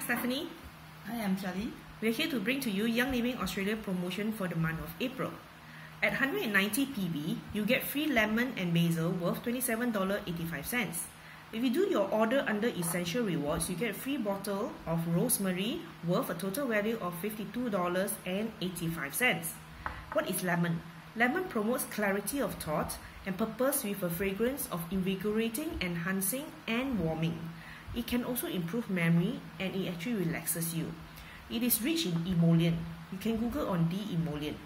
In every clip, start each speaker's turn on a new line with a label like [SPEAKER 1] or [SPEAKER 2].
[SPEAKER 1] I'm Stephanie.
[SPEAKER 2] Hi, I'm Charlie.
[SPEAKER 1] We're here to bring to you Young Living Australia promotion for the month of April. At 190 PV, you get free lemon and basil worth $27.85. If you do your order under Essential Rewards, you get a free bottle of rosemary worth a total value of $52.85. What is lemon? Lemon promotes clarity of thought and purpose with a fragrance of invigorating, enhancing, and warming. It can also improve memory and it actually relaxes you. It is rich in emollient. You can Google on D emollient.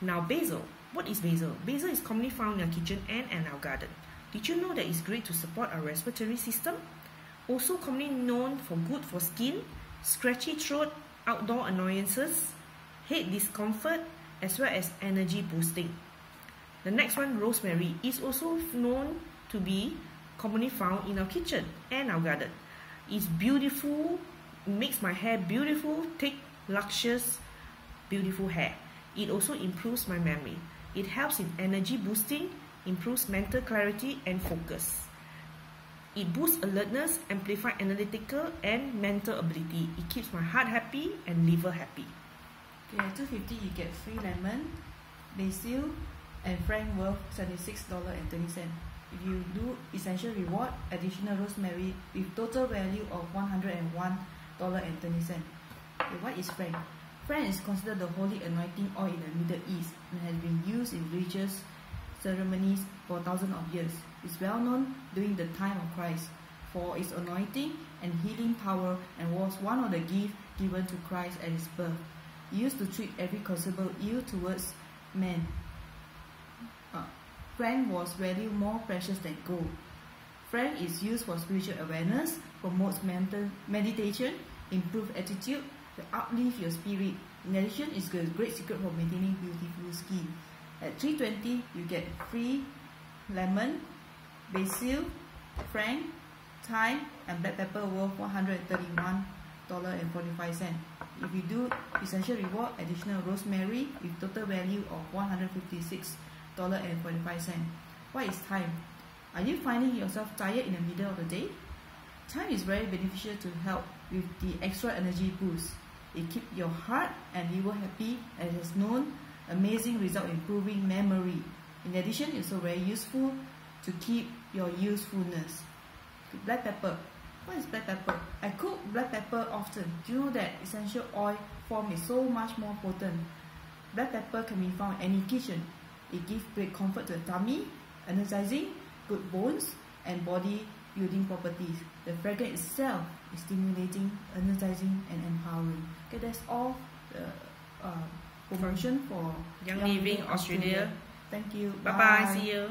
[SPEAKER 1] Now basil. What is basil? Basil is commonly found in our kitchen and in our garden. Did you know that it's great to support our respiratory system? Also commonly known for good for skin, scratchy throat, outdoor annoyances, head discomfort, as well as energy boosting. The next one, rosemary, is also known to be commonly found in our kitchen and our garden. It's beautiful, makes my hair beautiful, thick, luscious, beautiful hair. It also improves my memory. It helps in energy boosting, improves mental clarity and focus. It boosts alertness, amplifies analytical and mental ability. It keeps my heart happy and liver happy.
[SPEAKER 2] Okay, at 250 you get free lemon, basil, and frank worth $76.20. You do essential reward, additional rosemary with total value of $101.20. Okay, what is frank? Frank is considered the holy anointing oil in the Middle East and has been used in religious ceremonies for thousands of years. It's well known during the time of Christ for its anointing and healing power and was one of the gifts given to Christ at his birth. Used to treat every conceivable ill towards men. Uh, frank was valued more precious than gold. Frank is used for spiritual awareness, promotes mental meditation, improve attitude, to uplift your spirit. In addition, it's a great secret for maintaining beautiful skin. At 320, you get free lemon, basil, frank, thyme, and black pepper worth $131.45. If you do essential reward, additional rosemary with total value of $156.45. What is thyme? Are you finding yourself tired in the middle of the day? Thyme is very beneficial to help with the extra energy boost. It keeps your heart and liver happy and has known amazing result improving memory. In addition, it's also very useful to keep your usefulness. Black pepper. What is black pepper? I cook black pepper often. Do you know that essential oil form is so much more potent? Black pepper can be found in any kitchen. It gives great comfort to the tummy, energizing, good bones, and body building properties. The fragrance itself is stimulating, energizing, and empowering. Okay, that's all the uh, promotion for
[SPEAKER 1] Young Living Australia.
[SPEAKER 2] Thank you.
[SPEAKER 1] Bye bye. See you.